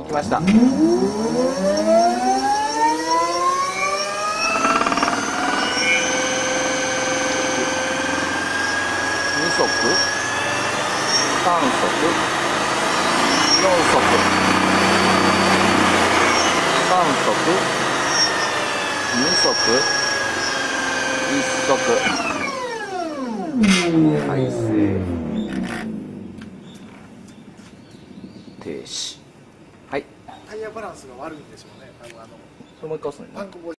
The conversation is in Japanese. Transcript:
行きました。足足。足足。足 !?2 足。3足。4足。3足2足1足足。はい。停止。はい、タイヤバランスが悪いんでしょうね。あのもう一回押すの、ね。